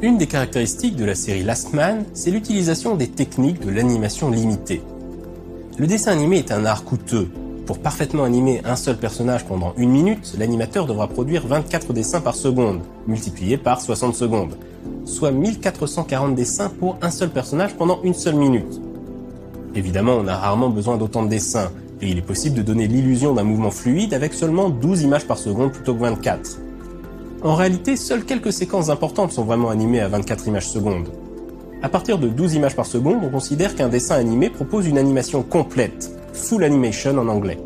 Une des caractéristiques de la série Last Man, c'est l'utilisation des techniques de l'animation limitée. Le dessin animé est un art coûteux. Pour parfaitement animer un seul personnage pendant une minute, l'animateur devra produire 24 dessins par seconde, multipliés par 60 secondes, soit 1440 dessins pour un seul personnage pendant une seule minute. Évidemment, on a rarement besoin d'autant de dessins, et il est possible de donner l'illusion d'un mouvement fluide avec seulement 12 images par seconde plutôt que 24. En réalité, seules quelques séquences importantes sont vraiment animées à 24 images secondes. À partir de 12 images par seconde, on considère qu'un dessin animé propose une animation complète, full animation en anglais.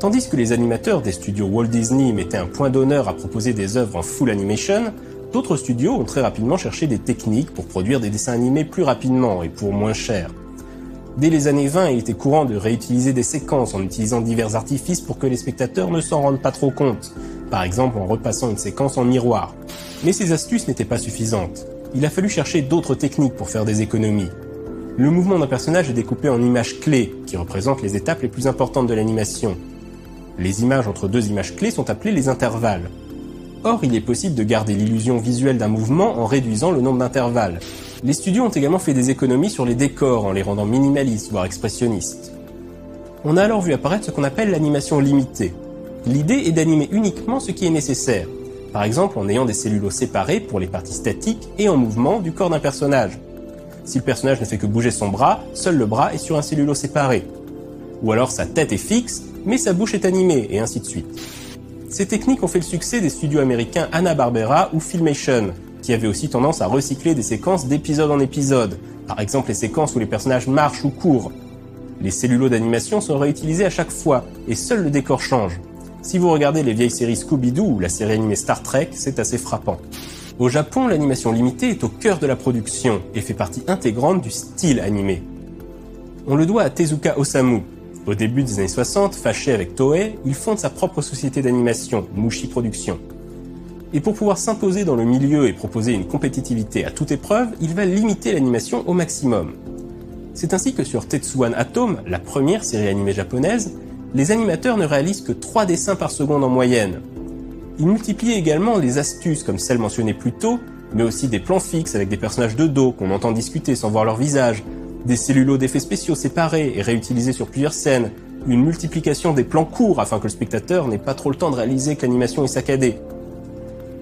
Tandis que les animateurs des studios Walt Disney mettaient un point d'honneur à proposer des œuvres en full animation, d'autres studios ont très rapidement cherché des techniques pour produire des dessins animés plus rapidement et pour moins cher. Dès les années 20, il était courant de réutiliser des séquences en utilisant divers artifices pour que les spectateurs ne s'en rendent pas trop compte, par exemple en repassant une séquence en miroir. Mais ces astuces n'étaient pas suffisantes. Il a fallu chercher d'autres techniques pour faire des économies. Le mouvement d'un personnage est découpé en images clés, qui représentent les étapes les plus importantes de l'animation. Les images entre deux images clés sont appelées les intervalles. Or, il est possible de garder l'illusion visuelle d'un mouvement en réduisant le nombre d'intervalles. Les studios ont également fait des économies sur les décors en les rendant minimalistes, voire expressionnistes. On a alors vu apparaître ce qu'on appelle l'animation limitée. L'idée est d'animer uniquement ce qui est nécessaire, par exemple en ayant des cellulos séparés pour les parties statiques et en mouvement du corps d'un personnage. Si le personnage ne fait que bouger son bras, seul le bras est sur un cellulo séparé. Ou alors sa tête est fixe, mais sa bouche est animée, et ainsi de suite. Ces techniques ont fait le succès des studios américains Hanna-Barbera ou Filmation, qui avaient aussi tendance à recycler des séquences d'épisode en épisode, par exemple les séquences où les personnages marchent ou courent. Les cellulos d'animation sont réutilisés à chaque fois, et seul le décor change. Si vous regardez les vieilles séries Scooby-Doo ou la série animée Star Trek, c'est assez frappant. Au Japon, l'animation limitée est au cœur de la production et fait partie intégrante du style animé. On le doit à Tezuka Osamu. Au début des années 60, fâché avec Toei, il fonde sa propre société d'animation, Mushi Productions. Et pour pouvoir s'imposer dans le milieu et proposer une compétitivité à toute épreuve, il va limiter l'animation au maximum. C'est ainsi que sur Tetsuwan Atom, la première série animée japonaise, les animateurs ne réalisent que 3 dessins par seconde en moyenne. Ils multiplient également les astuces comme celles mentionnées plus tôt, mais aussi des plans fixes avec des personnages de dos qu'on entend discuter sans voir leur visage, des cellulos d'effets spéciaux séparés et réutilisés sur plusieurs scènes, une multiplication des plans courts afin que le spectateur n'ait pas trop le temps de réaliser que l'animation est saccadée.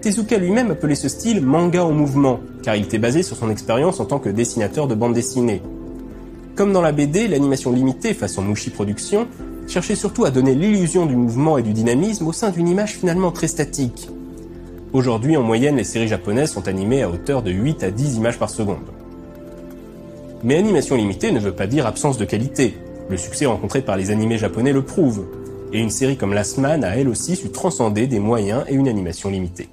Tezuka lui-même appelait ce style manga en mouvement, car il était basé sur son expérience en tant que dessinateur de bande dessinée. Comme dans la BD, l'animation limitée façon Mushi Productions cherchait surtout à donner l'illusion du mouvement et du dynamisme au sein d'une image finalement très statique. Aujourd'hui, en moyenne, les séries japonaises sont animées à hauteur de 8 à 10 images par seconde. Mais animation limitée ne veut pas dire absence de qualité. Le succès rencontré par les animés japonais le prouve. Et une série comme Last Man a elle aussi su transcender des moyens et une animation limitée.